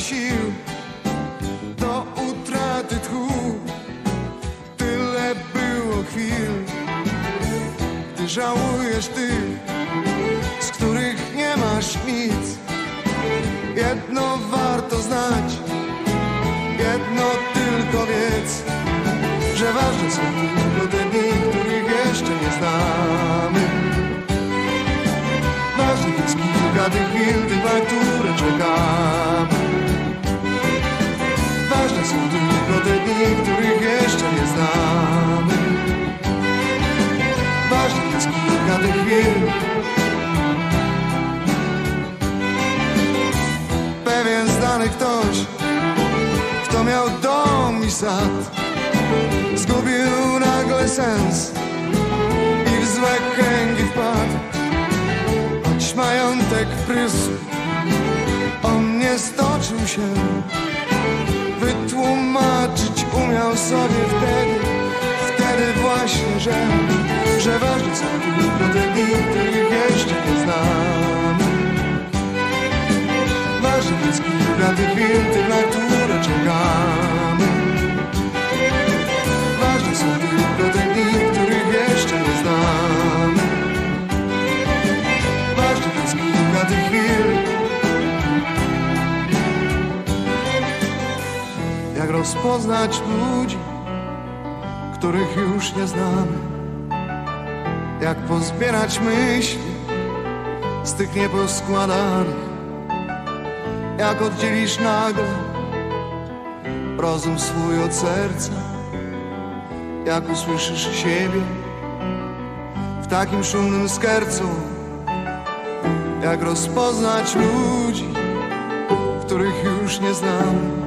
sił do utraty tchu. Tyle było chwil, gdy żałujesz ty, z których nie masz nic. Jedno warto znać, jedno tylko wiedz, że ważne są tylko te dni, których jeszcze nie znamy. Ważnych jest kilka tych chwil, tych, na ktoś, kto miał dom i sad, zgubił nagle sens i w złe kręgi wpadł. Choć majątek prysł, on nie stoczył się wytłumaczyć umiał sobie wtedy, wtedy właśnie, że, że ważne są dni, których jeszcze nie znamy. Ważne jest kilka tych chwil, tych, na które czekamy. Ważne są tylko te dni, których jeszcze nie znamy. Ważne jest kilka tych chwil, jak rozpoznać ludzi, których już nie znamy, jak pozbierać myśli z tych nieposkładanych, jak oddzielisz nagle rozum swój od serca, jak usłyszysz siebie w takim szumnym skercu, jak rozpoznać ludzi, których już nie znamy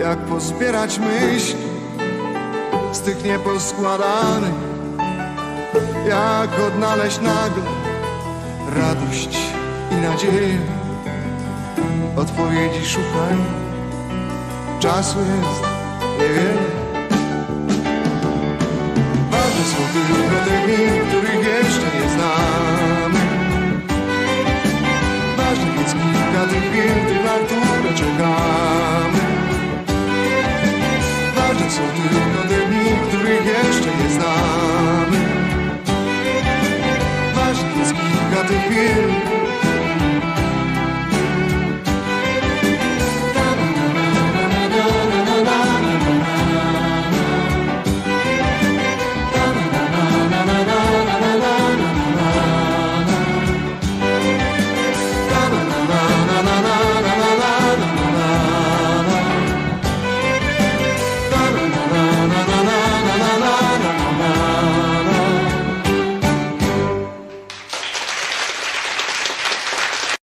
jak pozbierać myśli z tych nieposkładanych, jak odnaleźć nagle radość i nadzieję. Odpowiedzi szukaj, czasu jest niewiele. Ważne są